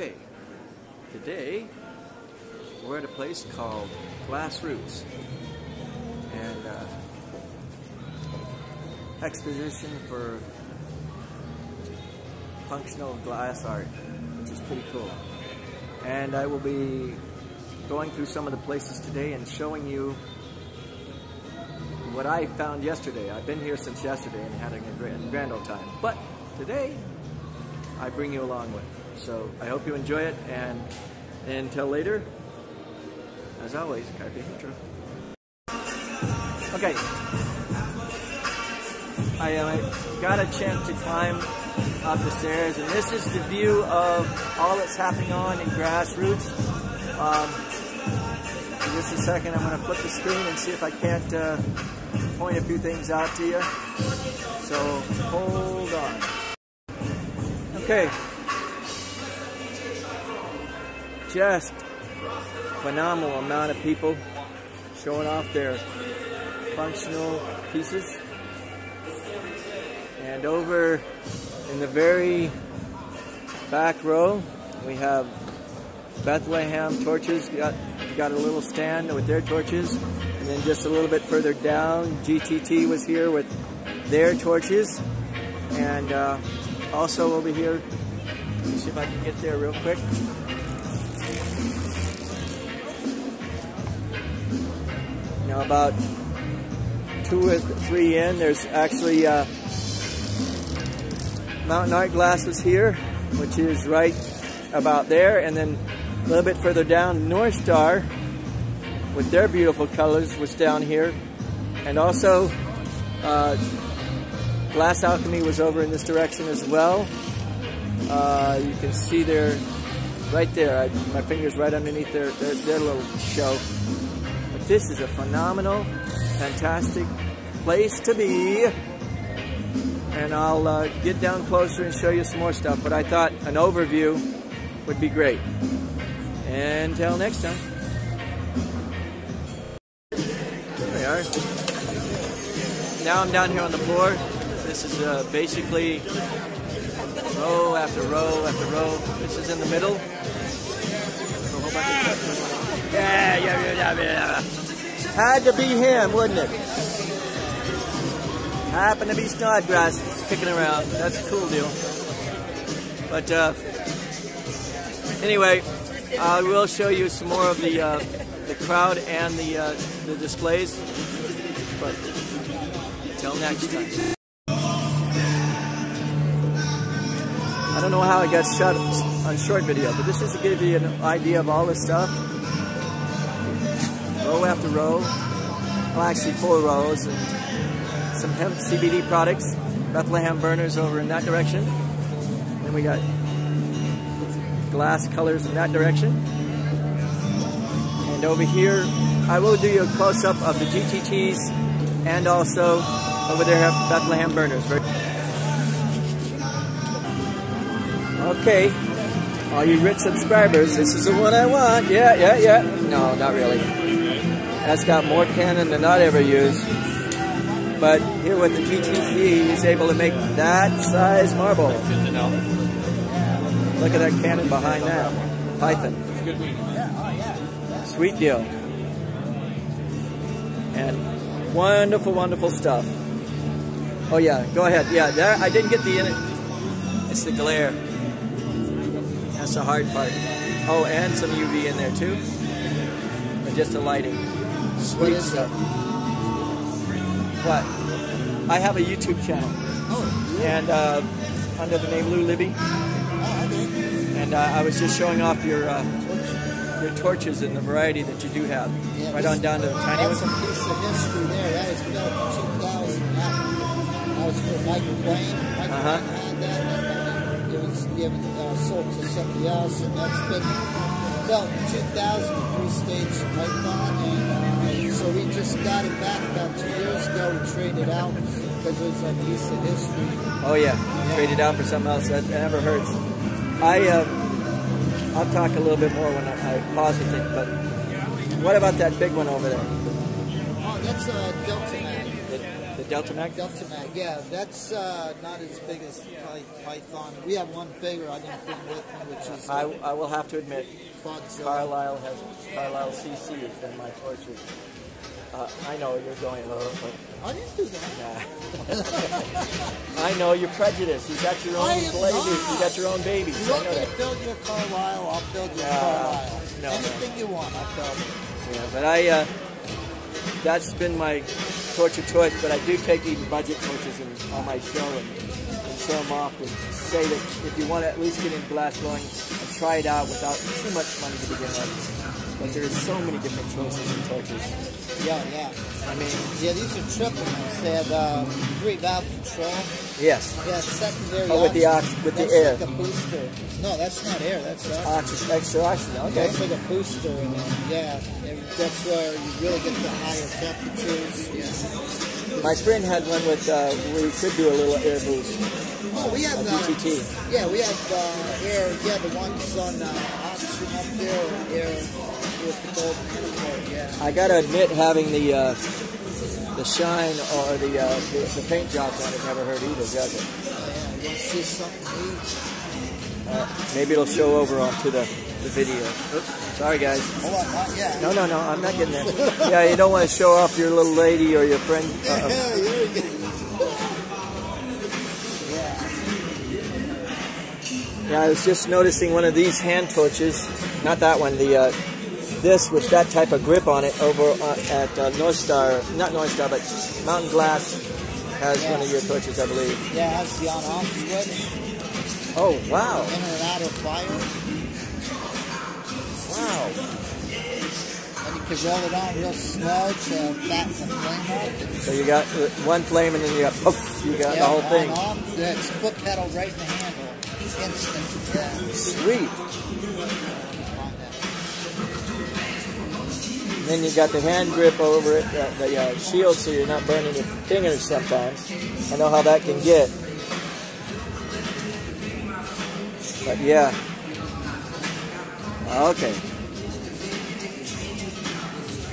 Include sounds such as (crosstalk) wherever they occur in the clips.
Okay, today we're at a place called Glass Roots and uh, exposition for functional glass art, which is pretty cool. And I will be going through some of the places today and showing you what I found yesterday. I've been here since yesterday and had a grand old time. But today, I bring you along with. So I hope you enjoy it, and until later, as always, carpe vitro. Okay, I uh, got a chance to climb up the stairs, and this is the view of all that's happening on in Glass Roots. Um, in just a second, I'm going to flip the screen and see if I can't uh, point a few things out to you. So hold on. Okay, just phenomenal amount of people showing off their functional pieces. And over in the very back row, we have Bethlehem torches. Got, got a little stand with their torches. And then just a little bit further down, GTT was here with their torches. And uh, also over here, see if I can get there real quick. Now about two or three in, there's actually uh, Mountain Art Glass was here, which is right about there, and then a little bit further down, North Star with their beautiful colors was down here, and also uh, Glass Alchemy was over in this direction as well. Uh, you can see there, right there, I, my finger's right underneath their, their, their little show. This is a phenomenal, fantastic place to be. And I'll uh, get down closer and show you some more stuff, but I thought an overview would be great. Until next time. There we are. Now I'm down here on the floor. This is uh, basically row after row after row. This is in the middle. Yeah, yeah, yeah, yeah, yeah. Had to be him, wouldn't it? Happened to be Snodgrass kicking around. That's a cool deal. But uh, anyway, I will show you some more of the uh, the crowd and the uh, the displays. But until next time. I don't know how I got shot on short video, but this is to give you an idea of all this stuff row after row. Well, actually four rows. And some hemp CBD products. Bethlehem burners over in that direction. Then we got glass colors in that direction. And over here, I will do you a close-up of the GTTs and also over there have Bethlehem burners. Okay, all you rich subscribers, this is the one I want. Yeah, yeah, yeah. No, not really. That's got more cannon than I'd ever use. But here with the GTT, he's able to make that size marble. Look at that cannon behind that. Python. Sweet deal. And wonderful, wonderful stuff. Oh yeah, go ahead. Yeah, there, I didn't get the in it. It's the glare. That's the hard part. Oh, and some UV in there too. But just the lighting. Sweet stuff. What? I have a YouTube channel. Oh? And uh, under the name Lu Libby. Oh, okay. And uh, I was just showing off your uh, your torches and the variety that you do have. Yeah, right on down to the tiny That's a piece of history there. That was built in 2000. That, that was for Michael Blaine. Michael Uh-huh. Blaine had that, and then it was given, uh, sold to somebody else, and that's been built in 2000, a three-stage python, uh, so we just got it back about two years ago. We traded out because it was a piece of history. Oh yeah, trade it out for something else. That, that never hurts. I uh, I'll talk a little bit more when I, I pause it. But what about that big one over there? Oh, that's a Delta Mag. The, the Delta Mag? Delta Mag, yeah, that's uh, not as big as Python. We have one bigger I didn't bring with me, which is I, uh, I will have to admit. Carlisle has Carlisle CC has been my torture. Uh, I know you're going. Uh, uh, I didn't do that. nah. (laughs) I know you're prejudiced. You got your own am babies. You got your own babies. You want me to build you a Carlisle? I'll build you a Carlisle. no, no. Anything you want, I'll build it. Yeah, but I, uh, that's been my torture choice, but I do take even budget torches in, on my show and, and show them off and say that if you want to at least get in glass blowing and try it out without too much money to begin with. But there's so many different choices and torches. Yeah, yeah. I mean, Yeah, these are triple ones. They have uh, three valve control. yes, Yeah, secondary. Oh, with the oxygen. ox- with the that's air. like a booster. No, that's not air. That's oxygen. oxygen, extra oxygen, okay. That's like a booster it. Yeah, and that's where you really get the higher temperatures. Yeah. My friend had one with, uh, you could do a little air boost, Oh, we have uh, GTT. Yeah, we have uh, air. Yeah, the ones on uh, oxygen up there, air with the gold manifold. Yeah. I gotta admit, having the uh, the shine or the, uh, the the paint jobs on it never hurt either, does it? Yeah, you want to see something neat? Uh, maybe it'll show over onto the, the video. Oops, sorry, guys. Hold on. No, no, no, I'm not getting there. Yeah, you don't want to show off your little lady or your friend. (laughs) Yeah, Uh, there we go. Yeah. yeah, I was just noticing one of these hand torches, not that one, the uh, this with that type of grip on it over uh, at uh, North Star, not North Star, but Mountain Glass has one of your torches, I believe. Yeah, it has the on-off switch, Oh, wow, inner and outer fire, wow. and you can roll it on real slow to fatten the flame up. So you got uh, one flame and then you got poof, you got yeah, the whole thing. On it's foot pedal right in the handle, instant. Yeah. Sweet. Then you got the hand grip over it, uh, the uh, shield, so you're not burning your fingers sometimes. I know how that can get. But yeah. Okay.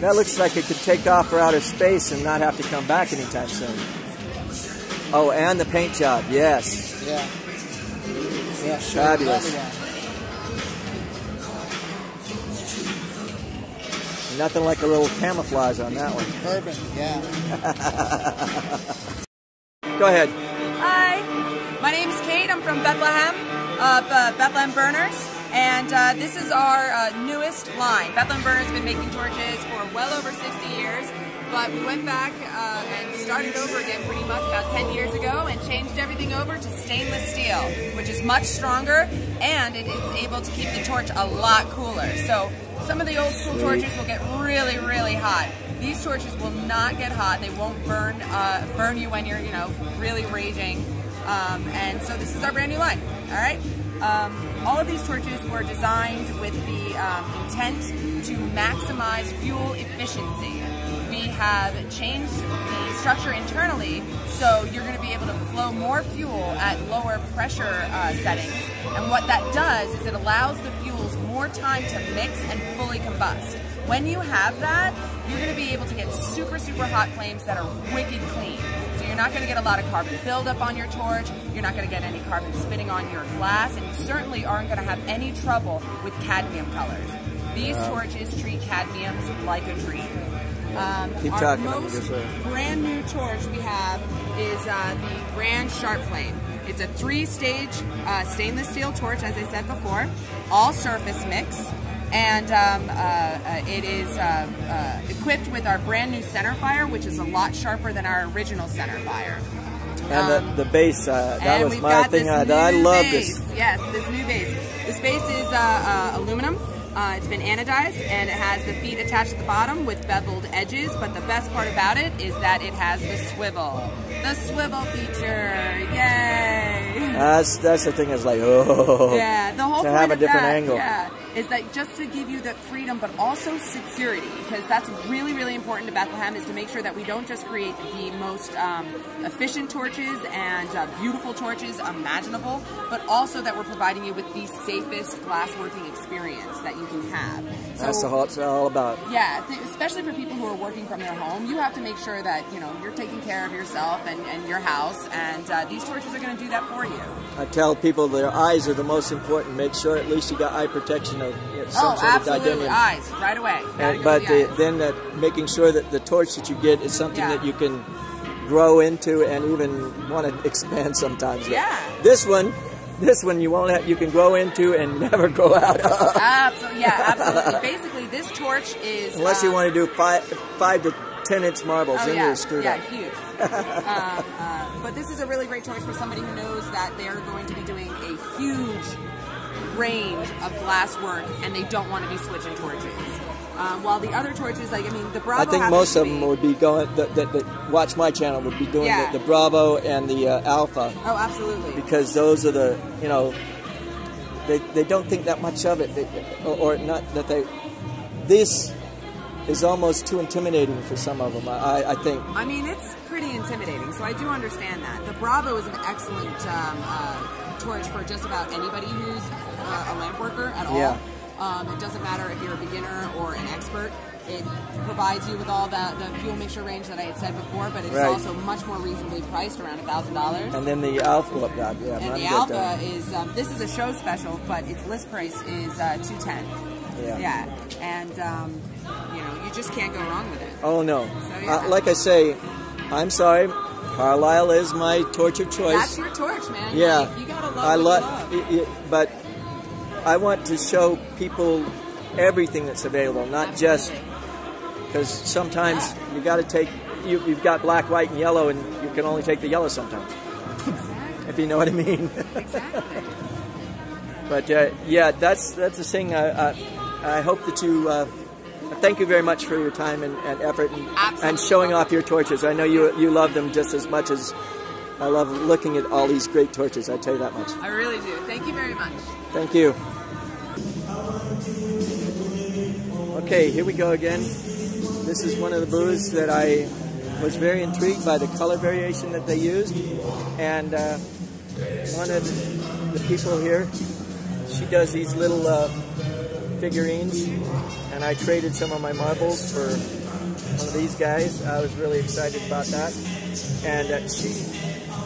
That looks like it could take off for outer space and not have to come back anytime soon. Oh, and the paint job, yes. Yeah. Yeah, you Fabulous. Nothing like a little camouflage on that one. Urban, yeah. Go ahead. Hi, my name's Kate. I'm from Bethlehem, uh, Bethlehem Burners, and uh, this is our uh, newest line. Bethlehem Burners has been making torches for well over 60 years, but we went back uh, and started over again pretty much about 10 years ago and changed everything over to stainless steel, which is much stronger and it is able to keep the torch a lot cooler. So some of the old school torches will get really, really hot. These torches will not get hot. They won't burn uh, burn you when you're, you know, really raging. Um, and so this is our brand new line. All right. Um, all of these torches were designed with the um, intent to maximize fuel efficiency. We have changed the structure internally, so you're going to be able to flow more fuel at lower pressure uh, settings. And what that does is it allows the more time to mix and fully combust. When you have that, you're going to be able to get super, super hot flames that are wicked clean. So you're not going to get a lot of carbon buildup on your torch, you're not going to get any carbon spitting on your glass, and you certainly aren't going to have any trouble with cadmium colors. These torches treat cadmiums like a dream. Um, Keep our talking, most uh, brand new torch we have is uh, the Grand Sharp Flame. It's a three-stage uh, stainless steel torch, as I said before, all surface mix, and um, uh, uh, it is uh, uh, equipped with our brand new center fire, which is a lot sharper than our original center fire. And the, the base, uh, that was my thing. I, I love this. Yes, this new base. This base is aluminum. Uh, it's been anodized and it has the feet attached at the bottom with beveled edges. But the best part about it is that it has the swivel. The swivel feature. Yay! That's that's the thing. Is like oh, yeah, the whole to have a different that, angle. Yeah, is that just to give you the freedom but also security because that's really really important to Bethlehem is to make sure that we don't just create the most um, efficient torches and uh, beautiful torches imaginable but also that we're providing you with the safest glass working experience that you can have. So, that's what it's all about. Yeah, especially for people who are working from their home, you have to make sure that you know you're taking care of yourself and, and your house, and uh, these torches are going to do that for you. I tell people their eyes are the most important. Make sure at least you got eye protection know, oh, absolutely. eyes right away. And, but the the, then that making sure that the torch that you get is something yeah. that you can grow into and even want to (laughs) expand sometimes. Yeah. This one this one you won't have, you can grow into and (laughs) never grow out of. absolutely, yeah, (laughs) absolutely. Basically, this torch is unless um, you want to do five five to ten inch marbles, oh, then yeah, you're screwed yeah, up. huge. um, uh, but this is a really great torch for somebody who knows that they're going to be doing a huge range of glass work and they don't want to be switching torches. Um, while the other torches, like I mean, the Bravo. I think most of them would be going. That, that, that, watch my channel would be doing yeah. the, the, Bravo and the uh, Alpha. Oh, absolutely. Because those are the you know, they, they don't think that much of it, they, or, or, not that they. This is almost too intimidating for some of them. I, I think. I mean, it's pretty intimidating, so I do understand that. The Bravo is an excellent um, uh, torch for just about anybody who's uh, a lamp worker at all. Yeah. Um, it doesn't matter if you're a beginner or an expert. It provides you with all the, the fuel mixture range that I had said before, but it's right. also much more reasonably priced, around thousand dollars. And then the Alpha, yeah, and the Alpha is um, this is a show special, but its list price is uh, two ten. Yeah. Yeah, and um, you know you just can't go wrong with it. Oh no! So, yeah. uh, like I say, I'm sorry. Carlisle is my torch of choice. That's your torch, man. Yeah, like, you gotta love. I love, love, but I want to show people everything that's available, not just because sometimes yeah. you got to take you, have got black, white, and yellow, and you can only take the yellow sometimes. Exactly. if you know what I mean. exactly. (laughs) But uh, yeah, that's that's the thing. I, I, I hope that you. Uh, thank you very much for your time and, and effort and, and, showing off your torches. I know you you love them just as much as I love looking at all these great torches. I tell you that much. I really do. Thank you very much. Thank you. Okay, here we go again. This is one of the booths that I was very intrigued by the color variation that they used. And uh, one of the people here, she does these little uh, figurines. And I traded some of my marbles for one of these guys. I was really excited about that. And uh, she,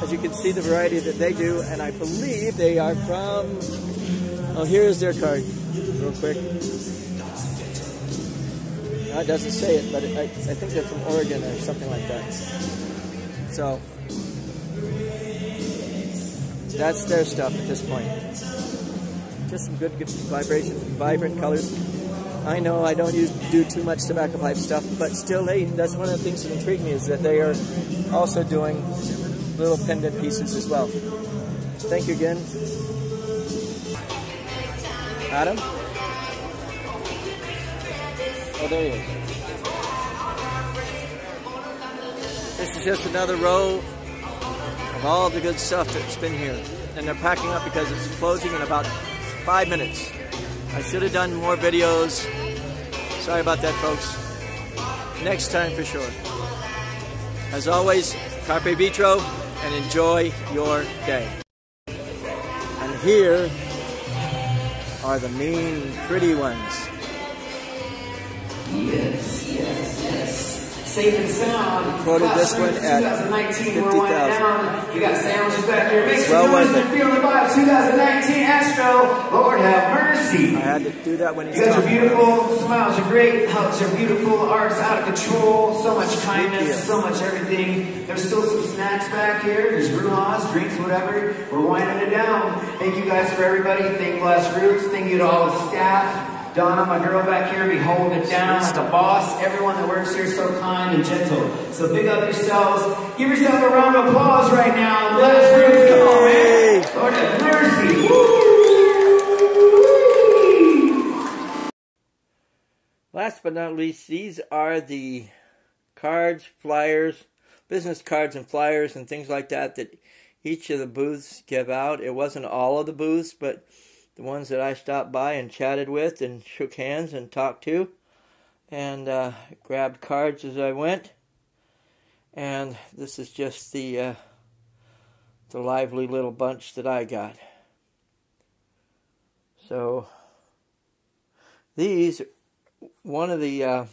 as you can see, the variety that they do, and I believe they are from Oh, here is their card, real quick. No, it doesn't say it, but it, I, I think they're from Oregon or something like that. So, that's their stuff at this point. Just some good, good vibrations vibrant colors. I know I don't use, do too much tobacco pipe stuff, but still, they, that's one of the things that intrigue me is that they are also doing little pendant pieces as well. Thank you again. Adam? Oh, there he is. This is just another row of all the good stuff that's been here. And they're packing up because it's closing in about five minutes. I should have done more videos. Sorry about that, folks. Next time for sure. As always, carpe vitro and enjoy your day. And here are the mean, pretty ones. Yes, yes, yes. Safe and sound. Quoted this one at 50,000. You got sandwiches back here. Make well and feel the vibe. 2019 Astro. Lord have mercy. I had to do that when he's You guys are beautiful. Smiles are great. Hugs are beautiful. Art's out of control. So much kindness. So much everything. There's still some snacks back here. There's roulades, drinks, whatever. We're winding it down. Thank you guys for everybody. Thank Glass Roots. Thank you to all the staff. Donna, my girl back here, be holding it down a boss. Everyone that works here is so kind and gentle. So big up yourselves. Give yourself a round of applause right now. Glass Roots, come on, man. Lord have mercy. Woo! Last but not least, these are the cards, flyers, business cards and flyers and things like that that each of the booths give out. It wasn't all of the booths, but the ones that I stopped by and chatted with and shook hands and talked to, and uh, grabbed cards as I went. And this is just the uh, the lively little bunch that I got. So these, one of the uh,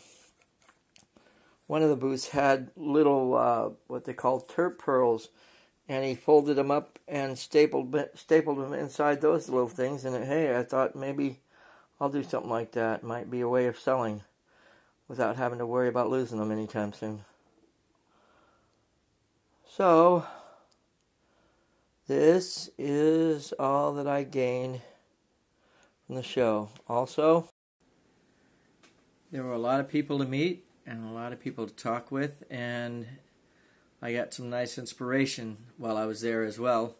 one of the booths had little uh, what they call terp pearls, and he folded them up and stapled stapled them inside those little things. And hey, I thought maybe I'll do something like that. Might be a way of selling without having to worry about losing them anytime soon. So this is all that I gain from the show. Also, there were a lot of people to meet and a lot of people to talk with, and I got some nice inspiration while I was there as well.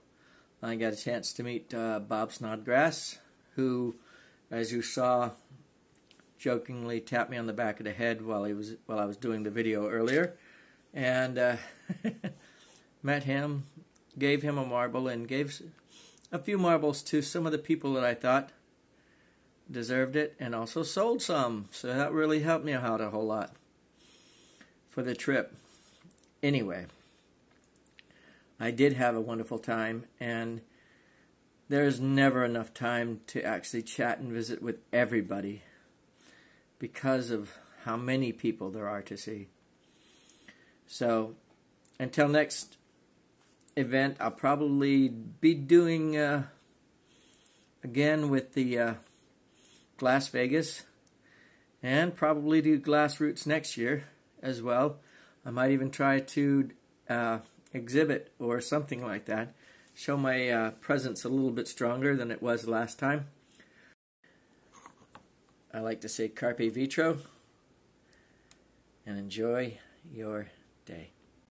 I got a chance to meet uh, Bob Snodgrass, who, as you saw, jokingly tapped me on the back of the head while he was while I was doing the video earlier, and uh, (laughs) met him, gave him a marble, and gave a few marbles to some of the people that I thought deserved it, and also sold some. So that really helped me out a whole lot for the trip. Anyway, I did have a wonderful time, and there's never enough time to actually chat and visit with everybody because of how many people there are to see. So, until next event, I'll probably be doing uh, again with the uh, Glass Vegas and probably do Glass Roots next year as well. I might even try to uh, exhibit or something like that. Show my uh, presence a little bit stronger than it was last time. I like to say carpe vitro and enjoy your day.